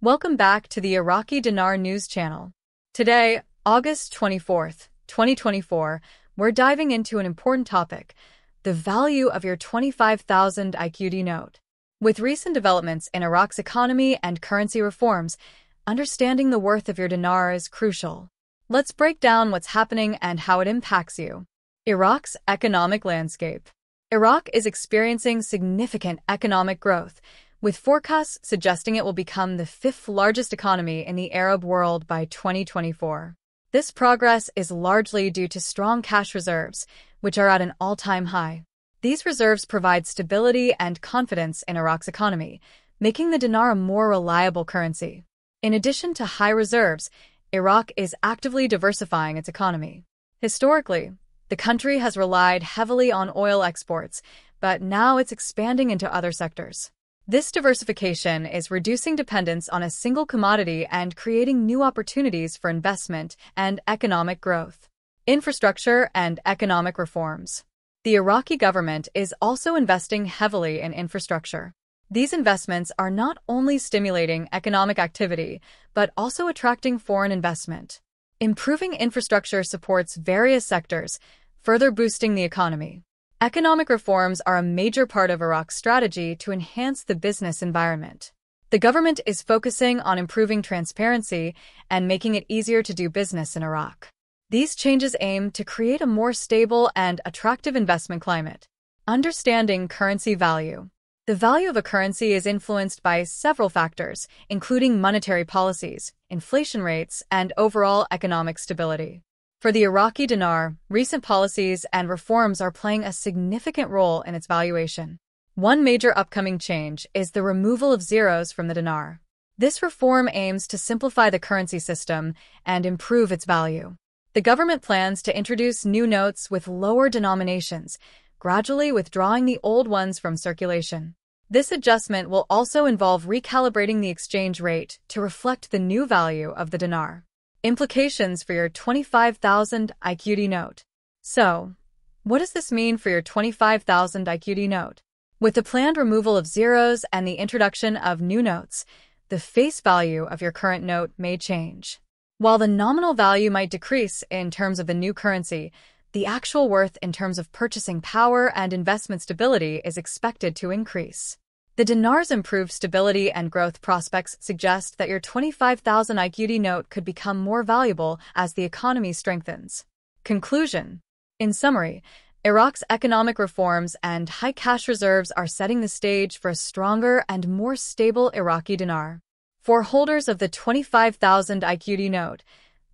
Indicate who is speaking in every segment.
Speaker 1: Welcome back to the Iraqi Dinar News Channel. Today, August 24th, 2024, we're diving into an important topic the value of your 25,000 IQD note. With recent developments in Iraq's economy and currency reforms, understanding the worth of your dinar is crucial. Let's break down what's happening and how it impacts you. Iraq's economic landscape. Iraq is experiencing significant economic growth with forecasts suggesting it will become the fifth largest economy in the Arab world by 2024. This progress is largely due to strong cash reserves, which are at an all-time high. These reserves provide stability and confidence in Iraq's economy, making the dinar a more reliable currency. In addition to high reserves, Iraq is actively diversifying its economy. Historically, the country has relied heavily on oil exports, but now it's expanding into other sectors. This diversification is reducing dependence on a single commodity and creating new opportunities for investment and economic growth. Infrastructure and economic reforms. The Iraqi government is also investing heavily in infrastructure. These investments are not only stimulating economic activity, but also attracting foreign investment. Improving infrastructure supports various sectors, further boosting the economy. Economic reforms are a major part of Iraq's strategy to enhance the business environment. The government is focusing on improving transparency and making it easier to do business in Iraq. These changes aim to create a more stable and attractive investment climate. Understanding currency value. The value of a currency is influenced by several factors, including monetary policies, inflation rates, and overall economic stability. For the Iraqi dinar, recent policies and reforms are playing a significant role in its valuation. One major upcoming change is the removal of zeros from the dinar. This reform aims to simplify the currency system and improve its value. The government plans to introduce new notes with lower denominations, gradually withdrawing the old ones from circulation. This adjustment will also involve recalibrating the exchange rate to reflect the new value of the dinar. Implications for your 25,000 IQD note. So, what does this mean for your 25,000 IQD note? With the planned removal of zeros and the introduction of new notes, the face value of your current note may change. While the nominal value might decrease in terms of the new currency, the actual worth in terms of purchasing power and investment stability is expected to increase. The dinar's improved stability and growth prospects suggest that your 25,000 IQD note could become more valuable as the economy strengthens. Conclusion In summary, Iraq's economic reforms and high cash reserves are setting the stage for a stronger and more stable Iraqi dinar. For holders of the 25,000 IQD note,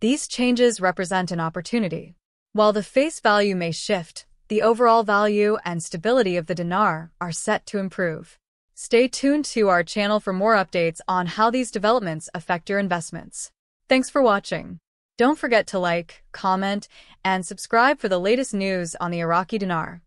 Speaker 1: these changes represent an opportunity. While the face value may shift, the overall value and stability of the dinar are set to improve. Stay tuned to our channel for more updates on how these developments affect your investments. Thanks for watching. Don't forget to like, comment, and subscribe for the latest news on the Iraqi dinar.